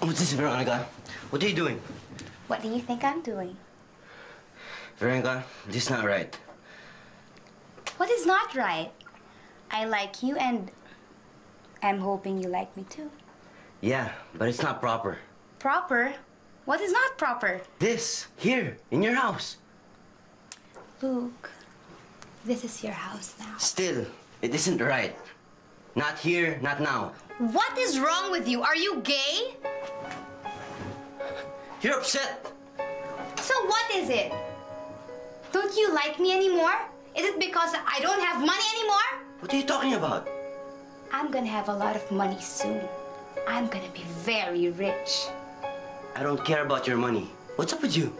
What's this, Veronica? What are you doing? What do you think I'm doing? Veronica, this is not right. What is not right? I like you and I'm hoping you like me too. Yeah, but it's not proper. Proper? What is not proper? This, here, in your house. Luke, this is your house now. Still, it isn't right. Not here, not now. What is wrong with you? Are you gay? You're upset. So what is it? Don't you like me anymore? Is it because I don't have money anymore? What are you talking about? I'm gonna have a lot of money soon. I'm gonna be very rich. I don't care about your money. What's up with you?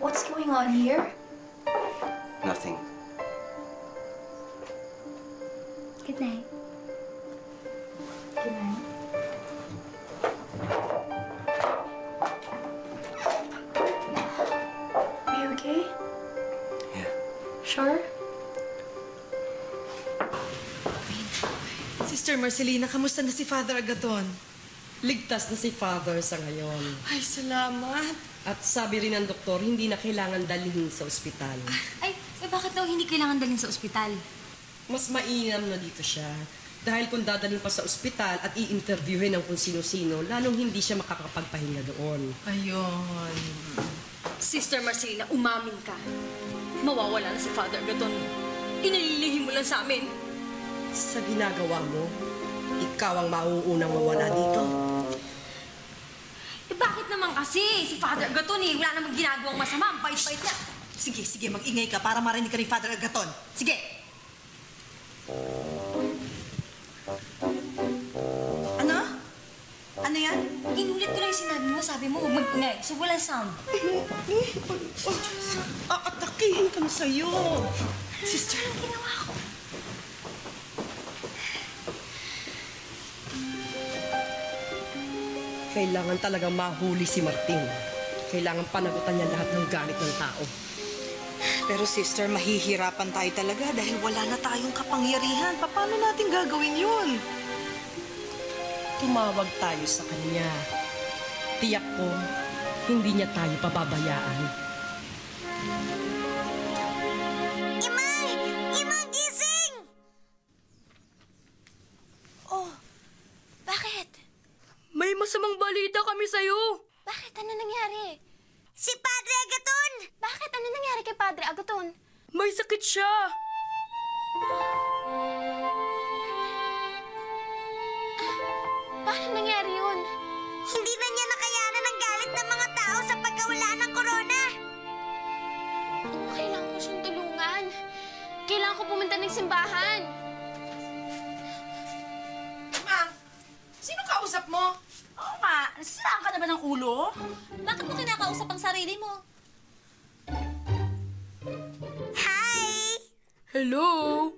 What's going on here? Nothing. Good night. Good night. Are you okay? Yeah. Sure? Sister Marcelina, kamusta na si Father Agaton? Ligtas na si Father sa ngayon. Ay, salamat. At sabi rin ng doktor, hindi na kailangan dalhin sa ospital. Ay, eh bakit daw hindi kailangan dalhin sa ospital? Mas mainam na dito siya. Dahil kung dadalhin pa sa ospital at i-interviewin ng kung sino-sino, lalong hindi siya makakapagpahinga doon. Ayun. Sister Marcelina, umamin ka. Mawawala na si Father Agaton. Inalilihim mo lang sa amin. Sa ginagawa mo, ikaw ang mauunang mawala dito. Eh bakit naman kasi? Si Father Agaton eh, wala namang ginagawang masama. Ang bait-bait niya. Sige, sige, mag-ingay ka para marinig ka ni Father Agaton. Sige! Ano? Ano yan? Inulit ko lang yung sinabi mo. Sabi mo, huwag mag-ingay. So walang sound. Aatakihin ka na sa'yo. Sister, Ano ginawa ko? Kailangan talagang mahuli si Martin. Kailangan panagutan niya lahat ng galit ng tao. Pero sister, mahihirapan tayo talaga dahil wala na tayong kapangyarihan. Pa- Paano natin gagawin yun? Tumawag tayo sa kanya. Tiyak ko, hindi niya tayo pababayaan. Corona. Oh, kailangan ko siyang tulungan. Kailangan ko pumunta ng simbahan. Ma, sino kausap mo? Oo nga, nasiraan ka na ba ng ulo? Bakit mo kinakausap ang sarili mo? Hi! Hello?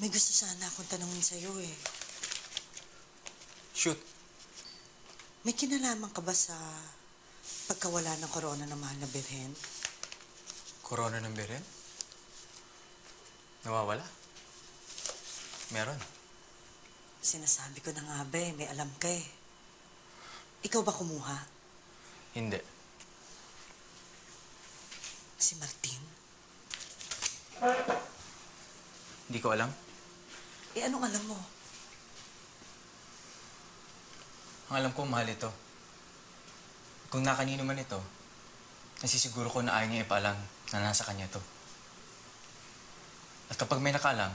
May gusto sana akong tanungin sa'yo eh. Shoot. May kinalaman ka ba sa pagkawala ng korona ng mahal na birhen? Corona ng birin? Nawawala? Meron. Sinasabi ko na nga ba eh, may alam ka eh. Ikaw ba kumuha? Hindi. Si Martin? Hindi ko alam. Eh anong alam mo? Ang alam ko, mahal ito. Kung nakanino man ito, nasisiguro ko na ayaw niya ipaalam na nasa kanya to. At kapag may nakaalam,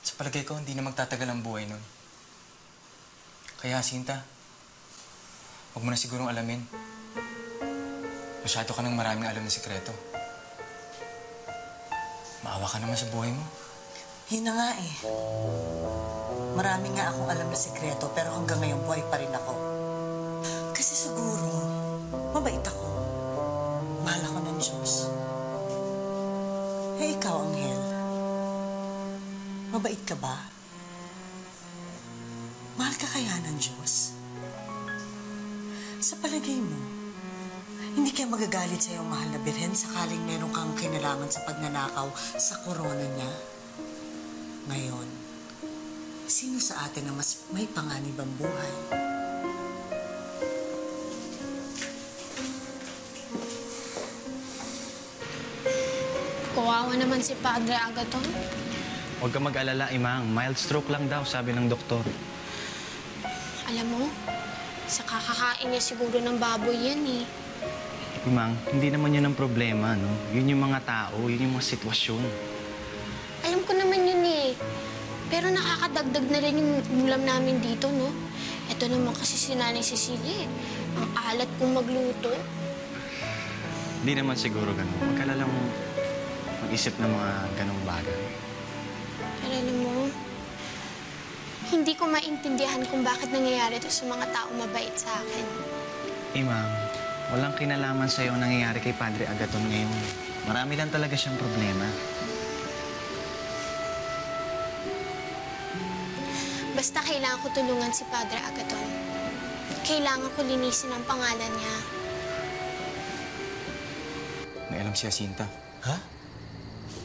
sa palagay ko, hindi na magtatagal ang buhay nun. Kaya, Sinta, huwag mo na sigurong alamin. Masyado ka ng maraming alam na sikreto. Maawa ka naman sa buhay mo. Yun na nga eh. Marami nga akong alam na sikreto pero hanggang ngayon buhay pa rin ako. Kasi siguro, mabait ako. Mahal ako ng Diyos. Eh ikaw, Anghel. Mabait ka ba? ka kaya ng Diyos? Sa palagay mo, hindi kaya magagalit sa iyong mahal na birhen sakaling meron kang kinalaman sa pagnanakaw sa korona niya? Ngayon, sino sa atin ang mas may panganib ang buhay? Kawawa naman si Padre Agaton. Huwag ka mag-alala, Imang. Mild stroke lang daw, sabi ng doktor. Alam mo, sa kakakain niya siguro ng baboy yan eh. Imang, hindi naman yun ang problema, no? Yun yung mga tao, yun yung mga sitwasyon. Nakakadagdag na rin yung ulam namin dito, no? Ito naman kasi si Nanay Cecilia eh. Ang alat kong magluto. Hindi naman siguro ganun. Huwag ka mag-isip ng mga ganong bagay. Pero alam mo, hindi ko maintindihan kung bakit nangyayari to sa mga taong mabait sa akin. Imang, walang kinalaman sa'yo ang nangyayari kay Padre Agaton ngayon. Marami lang talaga siyang problema. Basta kailangan ko tulungan si Padre Agaton. Kailangan ko linisin ang pangalan niya. May alam si Jacinta. Ha?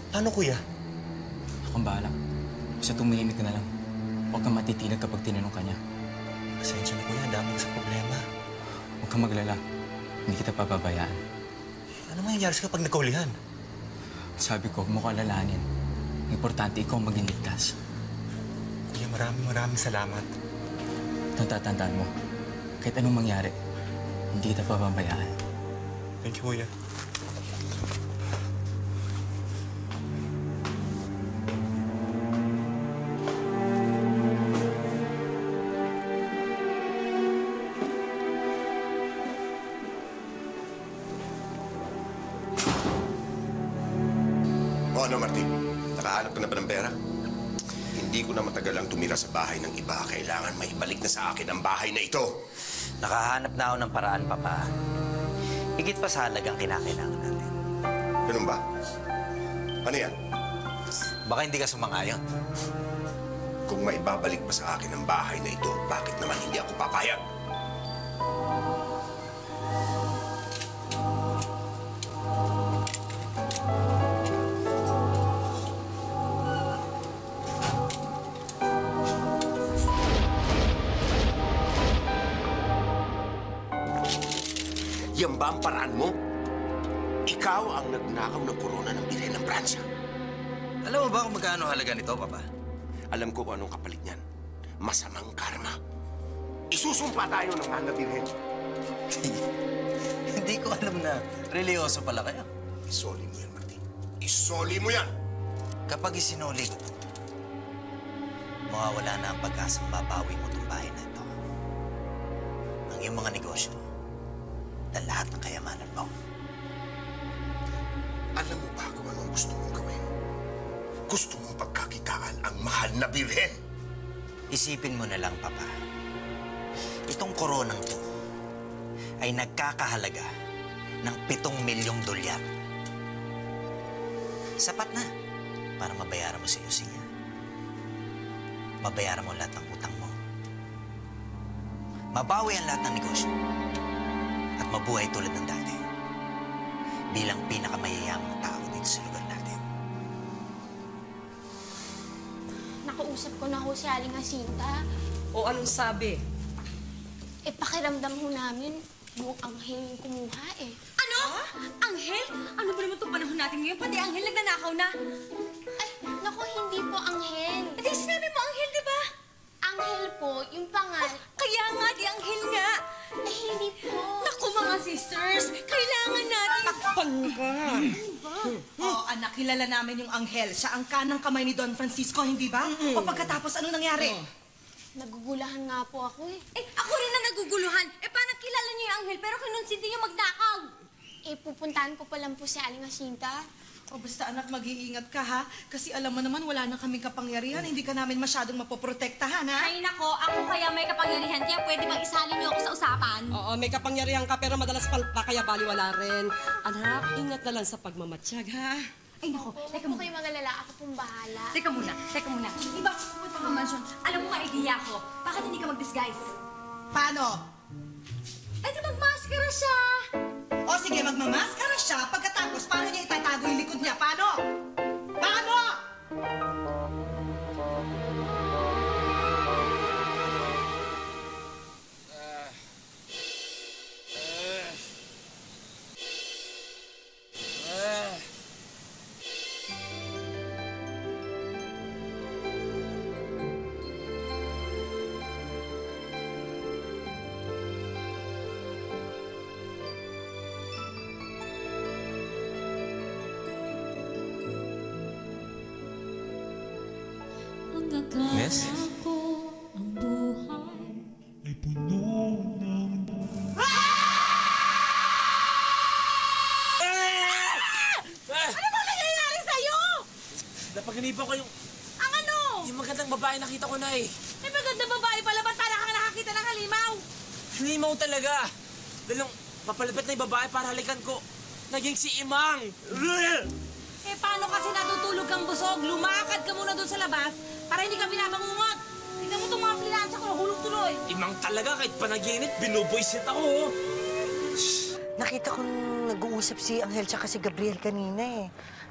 Paano, kuya? Akong bahala. Basta tumihimik ka na lang. Huwag kang matitinag kapag tinanong ka niya. Pasensya na, kuya. Dami ko sa problema. Huwag kang maglala. Hindi kita pababayaan. Ano mangyayari sa kapag nagkaulihan? Sabi ko, huwag mo ko alalahanin. Importante, ikaw ang maging ligtas. Maraming maraming salamat. Tatatandaan mo, kahit anong mangyari, hindi kita pababayaan. Thank you, kuya. Bahay ng iba. Kailangan maibalik na sa akin ang bahay na ito. Nakahanap na ako ng paraan, Papa. Higit pa sa halagang kinakailangan natin. Ganun ba? Ano yan? Baka hindi ka sumangayon. Kung maibabalik pa sa akin ang bahay na ito, bakit naman hindi ako papayag? Ikaw ang nagnakaw ng korona ng bilhin ng Pransya. Alam mo ba kung magkano halaga nito, Papa? Alam ko kung anong kapalit niyan. Masamang karma. Isusumpa tayo ng mahal na birhen. hindi ko alam na religyoso pala kayo. Isoli mo yan, Martin. Isoli mo yan! Kapag isinuli ko, mawawala na ang pag-asang babawi mo itong bahay na ito. Ang iyong mga negosyo na lahat ng kayamanan mo. Alam mo ba kung anong gusto mong gawin? Gusto mong pagkakitaan ang mahal na birhen. Isipin mo na lang, Papa. Itong koronang to ay nagkakahalaga ng pitong milyong dolyar. Sapat na para mabayaran mo si Lucia. Mabayaran mo lahat ng utang mo. Mabawi ang lahat ng negosyo. At mabuhay tulad ng dati. Bilang pinakamayayamang tao dito sa lugar natin. Nakausap ko na ho si Aling Jacinta. O anong sabi? Eh, pakiramdam ho namin, yung anghel yung kumuha eh. Ano? Anghel? Ano ba naman itong panahon natin ngayon? Pati anghel nagnanakaw na. Ay, naku, hindi po anghel. Eh, di sinabi mo anghel, di ba? Anghel po, yung pangal. Kaya nga, di anghel nga. Eh, hindi po. Naku, mga sisters, kailangan natin... Takpan ka! Oo, anak, kilala namin yung anghel. Siya ang kanang kamay ni Don Francisco, hindi ba? O pagkatapos, ano nangyari? Nagugulahan nga po ako eh. Eh, ako rin na naguguluhan. Eh, paano kilala niyo yung anghel pero kinonsinti niyo magnakaw? Eh, pupuntahan ko pa lang po si Aling Jacinta. O basta anak, mag-iingat ka ha. Kasi alam mo naman, wala na kaming kapangyarihan. Hindi ka namin masyadong mapoprotektahan ha. Ay, nako, ako kaya may kapangyarihan kaya pwede bang isali niyo ako sa usapan? Oo, may kapangyarihan ka pero madalas palpa kaya baliwala rin. Anak, ingat na lang sa pagmamatsyag, ha? Ay, nako. Teka muna. kayo magalala. Ako pong bahala. Teka muna. Teka muna. Di ba pupunta ka mansion? Alam mo nga idea ko. Bakit hindi ka mag-disguise? Paano? Ay, di mag-maskara siya. O sige, magmamaskara siya. Pagkatapos, paano niya itatago yung likod niya? Paano? Babae nakita ko na eh. May maganda babae pala. Ba't para kang nakakita ng halimaw? Hinimaw talaga. Dahil nung papalapit na yung babae para halikan ko, naging si Imang. Eh, paano kasi natutulog kang busog? Lumakad ka muna doon sa labas para hindi ka binabangungot. Tingnan mo itong mga plinansya ko, hulog tuloy. Imang talaga kahit panaginip, binuboysit ako. Nakita ko nag-uusap si Angel tsaka si Gabriel kanina eh.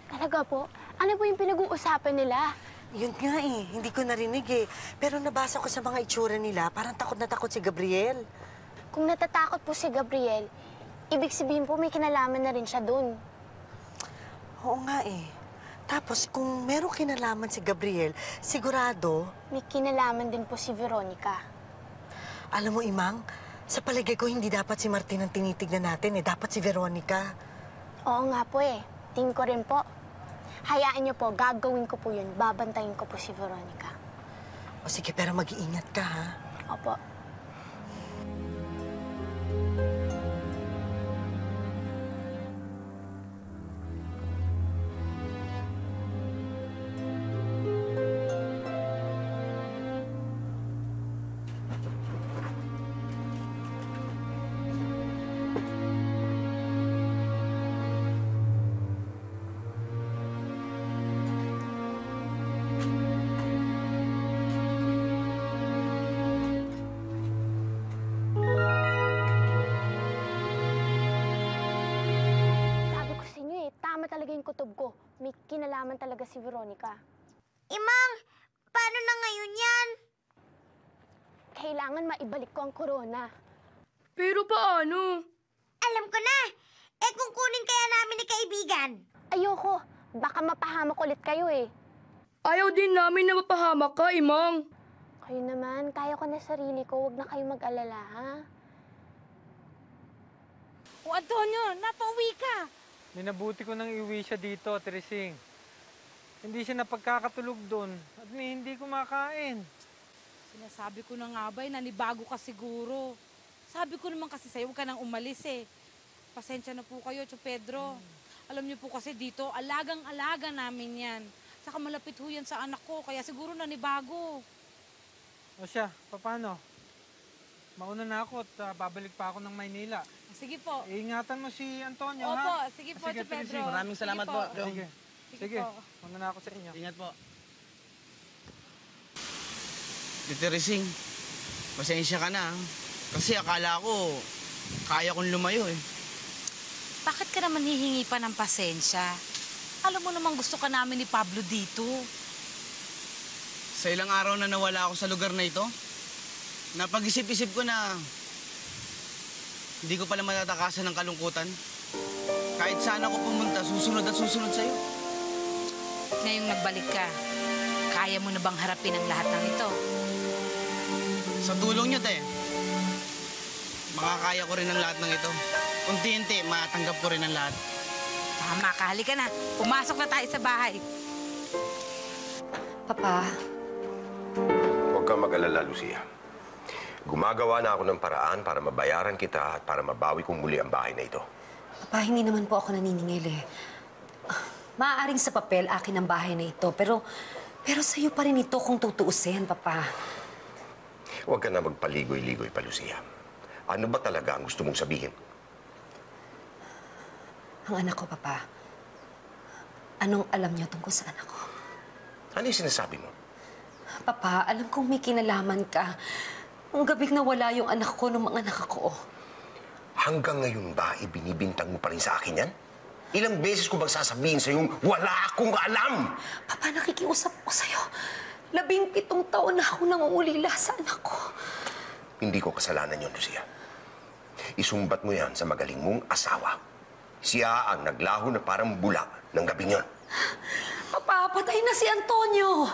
Talaga po? Ano po yung pinag-uusapan nila? Yun nga eh, hindi ko narinig eh. Pero nabasa ko sa mga itsura nila, parang takot na takot si Gabriel. Kung natatakot po si Gabriel, ibig sabihin po may kinalaman na rin siya dun. Oo nga eh. Tapos kung merong kinalaman si Gabriel, sigurado, May kinalaman din po si Veronica. alam mo Imang, sa palagay ko hindi dapat si Martin ang tinitignan natin eh, dapat si Veronica. Oo nga po eh. Tingin ko rin po. Hayaan niyo po, gagawin ko po yun. Babantayin ko po si Veronica. O sige, pero mag-iingat ka ha. Opo. May kinalaman talaga si Veronica. Imang, paano na ngayon yan? Kailangan maibalik ko ang corona. Pero paano? Alam ko na. Eh kung kunin kaya namin ni kaibigan. Ayoko. Baka mapahamak ulit kayo eh. Ayaw din namin na mapahamak ka, Imang. Kayo naman, kaya ko na sarili ko. Huwag na kayo mag-alala, ha? O Antonio, napauwi ka. Minabuti ko nang iuwi siya dito, Tresing. Hindi siya napagkakatulog doon at may hindi kumakain. Sinasabi ko na nga ba, eh, nanibago ka siguro. Sabi ko naman kasi sa'yo, huwag ka nang umalis eh. Pasensya na po kayo, Tio Pedro. Alam niyo po kasi dito, alagang-alaga namin yan. Saka malapit ho yan sa anak ko, kaya siguro nanibago. O siya, paano? Mauna na ako at ah, babalik pa ako ng Maynila. Sige po. Iingatan mo si Antonio, Opo, ha? sige po, Tio Tresing. Pedro. Maraming salamat Sige po. po. Sige. Sige Sige, po. mauna na ako sa inyo. Ingat po. Tito Rising, pasensya ka na. ah. Kasi akala ko, kaya kong lumayo eh. Bakit ka naman hihingi pa ng pasensya? Alam mo naman gusto ka namin ni Pablo dito. Sa ilang araw na nawala ako sa lugar na ito, napag-isip-isip ko na hindi ko pala matatakasan ng kalungkutan. Kahit saan ako pumunta, susunod at susunod sa'yo. Ngayong nagbalik ka, kaya mo na bang harapin ang lahat ng ito? Sa tulong niyo, te, makakaya ko rin ang lahat ng ito. Unti-unti, matanggap ko rin ang lahat. Tama ka, halika na. Pumasok na tayo sa bahay. Papa, Huwag kang mag-alala, Lucia. Gumagawa na ako ng paraan para mabayaran kita at para mabawi kong muli ang bahay na ito. Papa, hindi naman po ako naniningil eh. Ah, Maaaring sa papel, akin ang bahay na ito. Pero, pero sa'yo pa rin ito kung tutuusin, Papa. Huwag ka na magpaligoy-ligoy pa, Lucia. Ano ba talaga ang gusto mong sabihin? Ang anak ko, Papa. Anong alam niyo tungkol sa anak ko? Ano yung sinasabi mo? Papa, alam kong may kinalaman ka. Ang gabing nawala yung anak ko nung mga anak ko. Hanggang ngayon ba, ibinibintang mo pa rin sa akin yan? Ilang beses ko bang sasabihin sa'yo, wala akong alam! Papa, nakikiusap ko sa'yo. Labing pitong taon na ako nangungulila sa anak ko. Hindi ko kasalanan yon, Lucia. Isumbat mo yan sa magaling mong asawa. Siya ang naglaho na parang bula ng gabing yon. Papa, patay na si Antonio.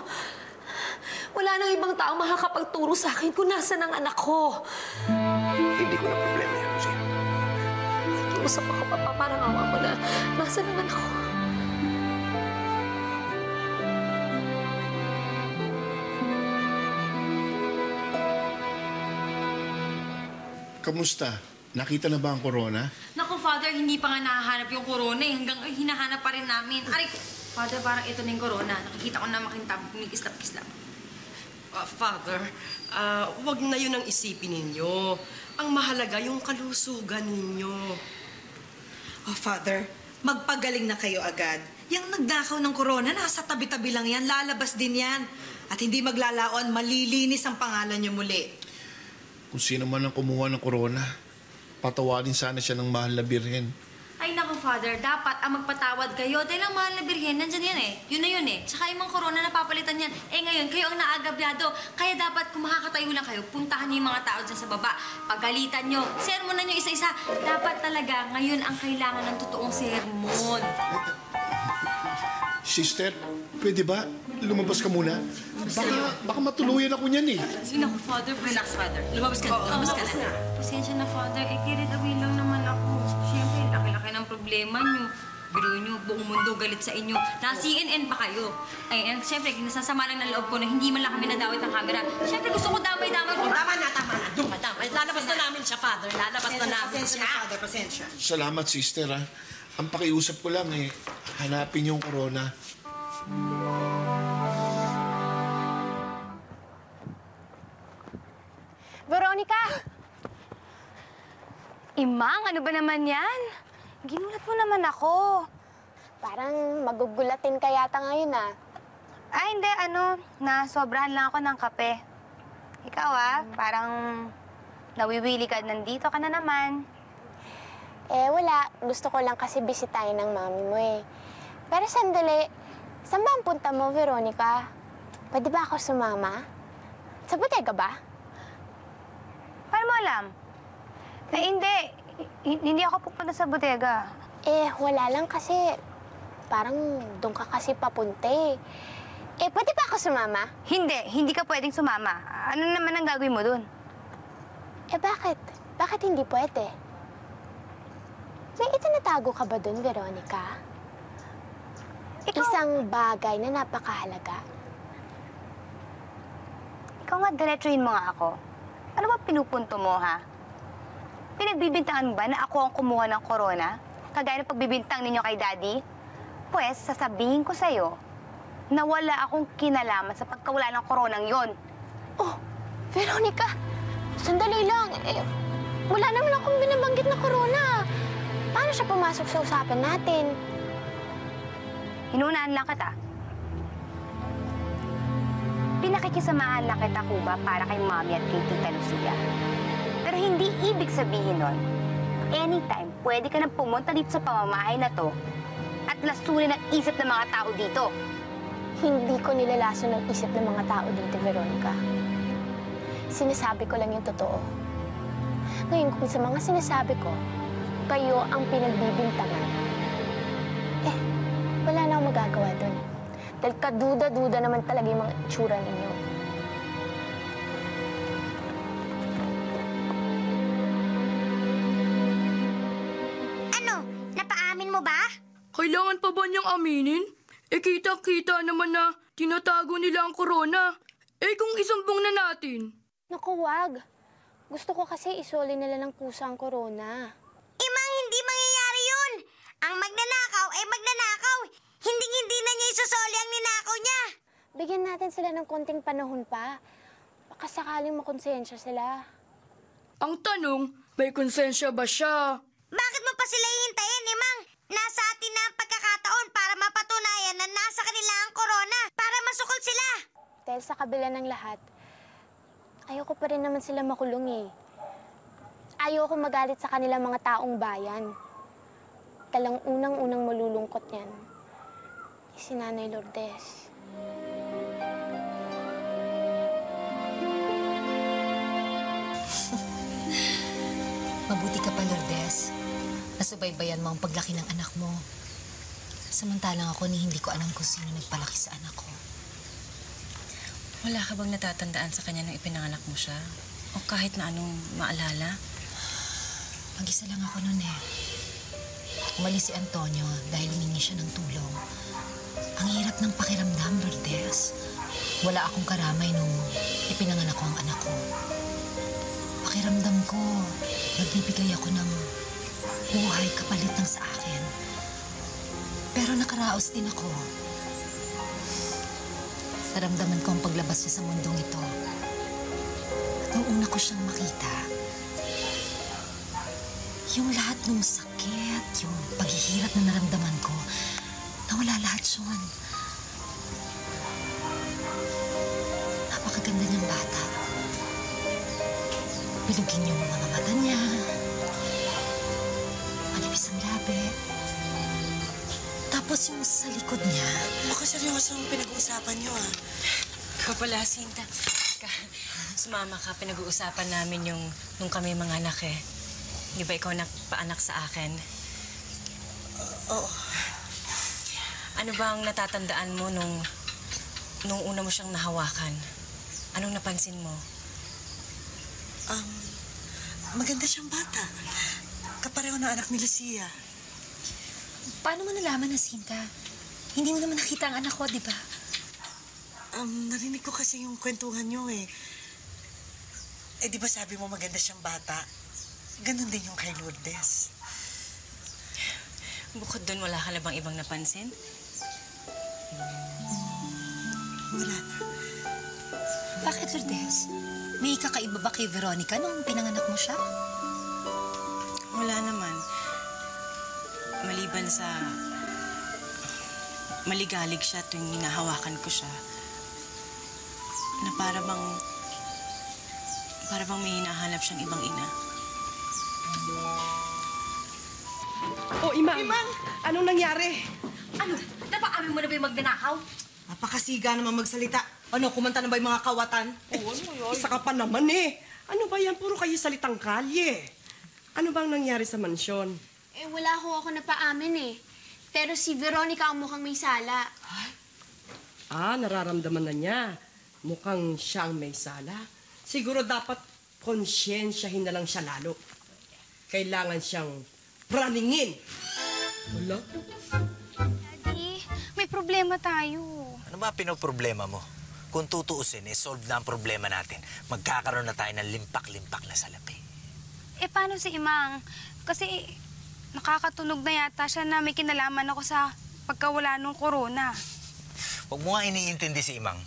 Wala nang ibang tao makakapagturo sa akin kung nasa ng anak ko. Hindi ko na problema yan, Lucia. Nakikiusap ako, Papa, parang awa mo na nasa ng anak ko. Kamusta? Nakita na ba ang corona? Naku, Father, hindi pa nga nahahanap yung corona eh. Hanggang ay, hinahanap pa rin namin. Aray, Father, parang ito na yung corona. Nakikita ko na makintab, kumikislap-kislap. Ah, Father, ah, wag na yun ang isipin ninyo. Ang mahalaga yung kalusugan ninyo. Oh, Father, magpagaling na kayo agad. Yung nagnakaw ng corona, nasa tabi-tabi lang yan. Lalabas din yan. At hindi maglalaon, malilinis ang pangalan niyo muli. Kung sino man ang kumuha ng corona, patawarin sana siya ng mahal na birhen. Father, dapat ang magpatawad kayo. Dahil ang mahal na birhen, nandyan yan eh. Yun na yun eh. Tsaka yung mga corona napapalitan yan. Eh ngayon, kayo ang naagabyado. Kaya dapat kung makakatayo lang kayo, puntahan niyo yung mga tao dyan sa baba. Pagalitan niyo. Sermonan niyo isa-isa. Dapat talaga, ngayon ang kailangan ng totoong sermon. Sister, pwede ba? Lumabas ka muna. Baka, baka matuluyan ako niyan eh. Naku, Father, Relax, Father. Lumabas ka na. Lumabas ka na. Pasensya na, Father. Eh, carried away lang naman ako. Problema niyo. Biro niyo, buong mundo galit sa inyo. Na CNN pa kayo. Ay, eh, siyempre, nasasama lang ng loob ko na hindi man lang kami nadawit ng camera. Siyempre, gusto ko damay-damay ko. Tama na, tama na. Tama, tama. Lalabas na namin siya, Father. Lalabas na namin siya. Father, pasensya. Salamat, sister, ha. Ang pakiusap ko lang eh, hanapin yung corona. Veronica! Imang, ano ba naman yan? Ginulat mo naman ako. Parang magugulatin ka yata ngayon ah. Ah, hindi. Ano, nasobrahan lang ako ng kape. Ikaw ah, parang nawiwili ka. Nandito ka na naman. Eh wala, gusto ko lang kasi bisitahin ng mami mo eh. Pero sandali, saan ba ang punta mo, Veronica? Pwede ba ako sumama? Sa bodega ba? Paano mo alam? Eh, hindi. Hindi ako pupunta sa bodega. Eh, wala lang kasi parang doon ka kasi papunta eh. Eh, pwede ba ako sumama? Hindi. Hindi ka pwedeng sumama. Ano naman ang gagawin mo dun? Eh, bakit? Bakit hindi pwede? May itinatago ka ba doon, Veronica? Isang bagay na napakahalaga. Ikaw nga, diretsuhin mo nga ako. Ano ba pinupunto mo, ha? Pinagbibintangan mo ba na ako ang kumuha ng corona? Kagaya ng pagbibintang ninyo kay Daddy? Pwes, sasabihin ko sa'yo na wala akong kinalaman sa pagkawala ng koronang yon. Oh, Veronica, sandali lang. Eh, wala naman akong binabanggit na corona. Paano siya pumasok sa usapan natin? Inunahan lang kita. Pinakikisamahan lang kita, Kuba, para kay Mami at kay Tita Lucia. Pero hindi ibig sabihin nun, anytime, pwede ka nang pumunta dito sa pamamahay na to at lasunin ang isip ng mga tao dito. Hindi ko nilalaso ng isip ng mga tao dito, Veronica. Sinasabi ko lang yung totoo. Ngayon, kung sa mga sinasabi ko, kayo ang pinagbibintangan, eh, wala na akong magagawa doon. Dahil kaduda-duda naman talaga yung mga itsura ninyo. Pa ba niyang aminin? Eh kita-kita naman na tinatago nila ang corona. Eh kung isumbong na natin. Naku, wag. Gusto ko kasi isoli nila ng kusa ang corona. Imang hindi mangyayari yun! Ang magnanakaw ay magnanakaw! Hinding-hindi na niya isusoli ang ninakaw niya! Bigyan natin sila ng konting panahon pa. Baka sakaling makonsensya sila. Ang tanong, may konsensya ba siya? Bakit mo pa sila hihintayin, Imang? Nasa atin na ang pagkakataon para mapatunayan sila! Dahil sa kabila ng lahat, ayoko pa rin naman sila makulong eh. Ayoko magalit sa kanila mga taong bayan. Talang unang-unang malulungkot yan, si Nanay Lourdes. Mabuti ka pa, Lourdes. Nasubaybayan mo ang paglaki ng anak mo. Samantalang ako ni hindi ko alam kung sino nagpalaki sa anak ko. Wala ka bang natatandaan sa kanya nung ipinanganak mo siya? O kahit na anong maalala? Mag-isa lang ako noon eh. Umalis si Antonio dahil humingi siya ng tulong. Ang hirap ng pakiramdam, Lourdes. Wala akong karamay nung ipinanganak ko ang anak ko. Pakiramdam ko, nagbibigay ako ng buhay kapalit ng sa akin. Pero nakaraos din ako. Naramdaman ko ang paglabas niya sa mundong ito. At nung una ko siyang makita, yung lahat ng sakit, yung paghihirap na naramdaman ko, nawala lahat yun. Napakaganda niyang bata. Bilugin yung mga mata Tapos yung sa likod niya. Mukhang seryoso ang pinag-uusapan niyo ah. Ikaw pala, Sinta. Sumama ka. Pinag-uusapan namin yung nung kami mga anak eh. Di ba ikaw nagpaanak sa akin? Oo. Ano ba ang natatandaan mo nung, nung una mo siyang nahawakan? Anong napansin mo? Um, maganda siyang bata. Kapareho ng anak ni Lucia. Paano mo nalaman na, Sinta? Hindi mo naman nakita ang anak ko, di ba? Um, narinig ko kasi yung kwentuhan niyo eh. Eh, di ba sabi mo maganda siyang bata? Ganon din yung kay Lourdes. Bukod doon, wala ka na bang ibang napansin? Wala na. Bakit, Lourdes? May kakaiba ba kay Veronica nung pinanganak mo siya? Wala naman. Maliban sa maligalig siya tuwing hinahawakan ko siya. Na para bang para bang may hinahanap siyang ibang ina. O, Imang! Imang! Anong nangyari? Ano? Napaamin mo na ba yung magnanakaw? Napakasiga naman magsalita. Ano, kumanta na ba yung mga kawatan? Oo, ano yun? Isa ka pa naman eh. Ano ba yan? Puro kayo salitang kalye. Ano bang nangyari sa mansyon? Eh, wala ho ako napaamin eh. Pero si Veronica ang mukhang may sala. Ah, nararamdaman na niya. Mukhang siyang may sala. Siguro dapat konsyensyahin na lang siya lalo. Kailangan siyang praningin. Wala? Daddy, may problema tayo. Ano ba pinoproblema mo? Kung tutuusin, eh, solve na ang problema natin. Magkakaroon na tayo ng limpak-limpak na salapi. Eh, paano si Imang? Kasi nakakatunog na yata siya na may kinalaman ako sa pagkawala ng corona. Huwag mo nga iniintindi si Imang.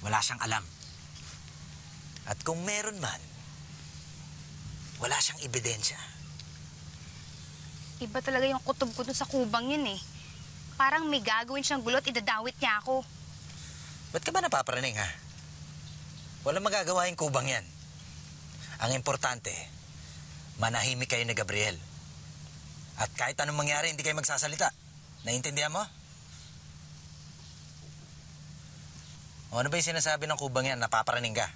Wala siyang alam. At kung meron man, wala siyang ebidensya. Iba talaga yung kutob ko dun sa kubang yun eh. Parang may gagawin siyang gulot, idadawit niya ako. Ba't ka ba napaparaning, ha? Walang magagawa yung kubang yan. Ang importante, manahimik kayo ni Gabriel. At kahit anong mangyari, hindi kayo magsasalita. Naiintindihan mo? O ano ba yung sinasabi ng kubang yan? Napaparaning ka?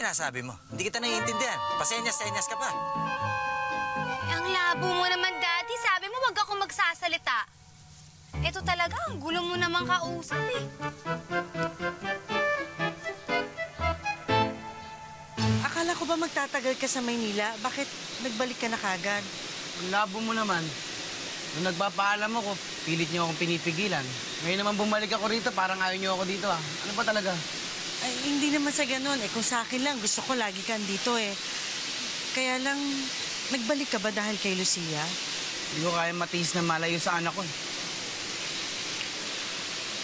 Sinasabi mo? Hindi kita naiintindihan. Pasenyas-senyas ka pa. Ang labo mo naman, Daddy. Sabi mo wag ako magsasalita. Ito talaga, ang gulo mo naman kausap eh. Akala ko ba magtatagal ka sa Maynila? Bakit nagbalik ka na kagad? Ang labo mo naman. Nung nagpapaalam ako, Pilit niyo akong pinipigilan. Ngayon naman bumalik ako rito, parang ayaw niyo ako dito ah. Ano ba talaga? Ay, hindi naman sa ganun. Eh, kung sa akin lang, gusto ko lagi kang dito eh. Kaya lang, nagbalik ka ba dahil kay Lucia? Hindi ko kaya matiis na malayo sa anak ko. eh.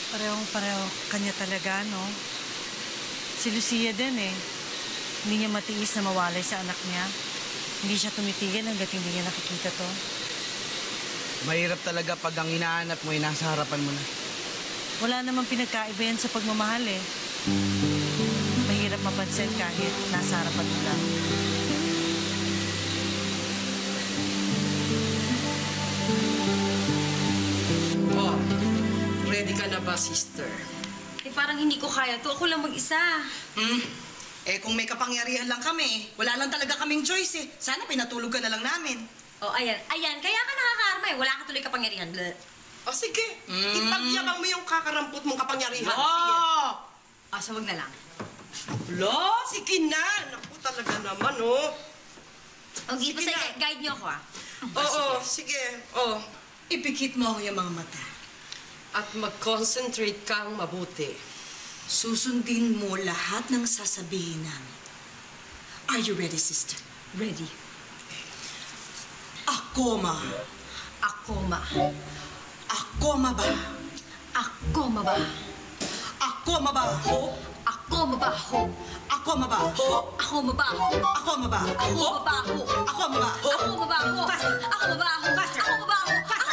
Parehong pareho kanya talaga, no? Si Lucia din eh. Hindi niya matiis na mawalay sa anak niya. Hindi siya tumitigil hanggat hindi niya nakikita to. Mahirap talaga pag ang hinahanap mo ay nasa harapan mo na. Wala namang pinagkaiba yan sa pagmamahal eh. Mahirap mapansin kahit nasa harapan mo lang. Oh, ready ka na ba, sister? Eh, parang hindi ko kaya to. Ako lang mag-isa. Hmm? Eh, kung may kapangyarihan lang kami, wala lang talaga kaming choice eh. Sana pinatulog ka na lang namin. Oh, ayan. Ayan, kaya ka nakakarma eh. Wala ka tuloy kapangyarihan. Bleh. O sige, ipagyabang mo yung kakarampot mong kapangyarihan. Oo! Sige. Ah, so wag na lang. Lo, sige na. Naku, talaga naman, oh. Okay, basta i- guide niyo ako ah. Oo, sige. Oh. Ipikit mo yung mga mata. At mag-concentrate kang mabuti. Susundin mo lahat ng sasabihin namin. Are you ready, sister? Ready. Akoma. Akoma. Akoma ba? Akoma ba? Akoma ba? Ho? Akoma ba? Ho? Akoma ba? Ho? Akoma ba? Ho? Akoma ba? Akoma ba? Ho? Akoma ba? Ho? Akoma ba? Ho? Faster. Akoma ba? Ho? Faster. Akoma ba? Ho?